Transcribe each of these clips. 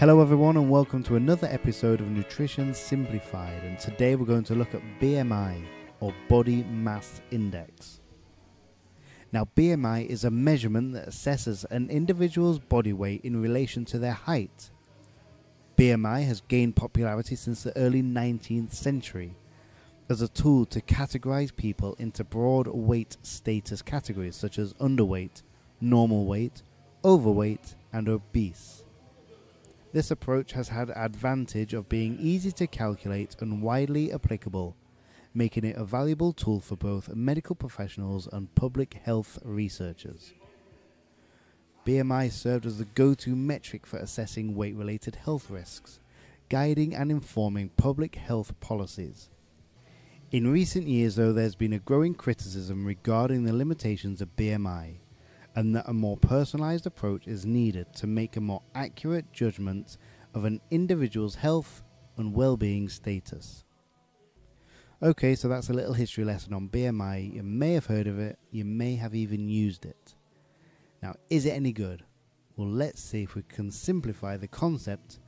Hello, everyone, and welcome to another episode of Nutrition Simplified. And today we're going to look at BMI or Body Mass Index. Now, BMI is a measurement that assesses an individual's body weight in relation to their height. BMI has gained popularity since the early 19th century as a tool to categorize people into broad weight status categories such as underweight, normal weight, overweight, and obese. This approach has had advantage of being easy to calculate and widely applicable, making it a valuable tool for both medical professionals and public health researchers. BMI served as the go-to metric for assessing weight-related health risks, guiding and informing public health policies. In recent years, though, there's been a growing criticism regarding the limitations of BMI and that a more personalized approach is needed to make a more accurate judgment of an individual's health and well-being status. Okay, so that's a little history lesson on BMI. You may have heard of it, you may have even used it. Now, is it any good? Well, let's see if we can simplify the concept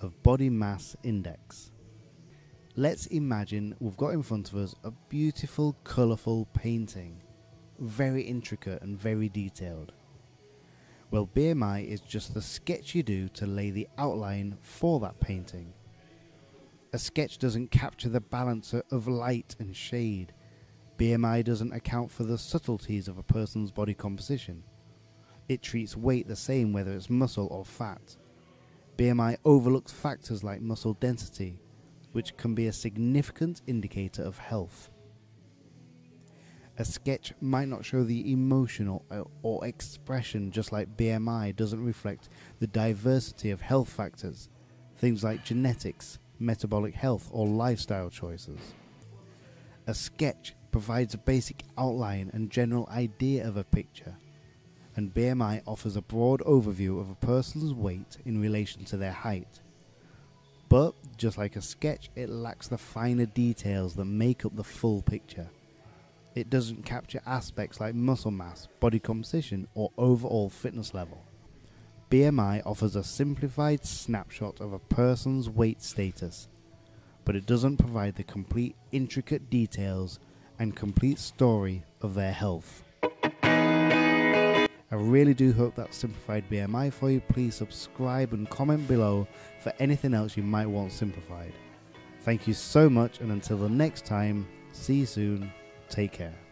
of body mass index. Let's imagine we've got in front of us a beautiful, colourful painting very intricate and very detailed. Well, BMI is just the sketch you do to lay the outline for that painting. A sketch doesn't capture the balance of light and shade. BMI doesn't account for the subtleties of a person's body composition. It treats weight the same whether it's muscle or fat. BMI overlooks factors like muscle density, which can be a significant indicator of health. A sketch might not show the emotional uh, or expression, just like BMI doesn't reflect the diversity of health factors, things like genetics, metabolic health, or lifestyle choices. A sketch provides a basic outline and general idea of a picture, and BMI offers a broad overview of a person's weight in relation to their height. But, just like a sketch, it lacks the finer details that make up the full picture it doesn't capture aspects like muscle mass, body composition, or overall fitness level. BMI offers a simplified snapshot of a person's weight status, but it doesn't provide the complete intricate details and complete story of their health. I really do hope that simplified BMI for you. Please subscribe and comment below for anything else you might want simplified. Thank you so much, and until the next time, see you soon. Take care.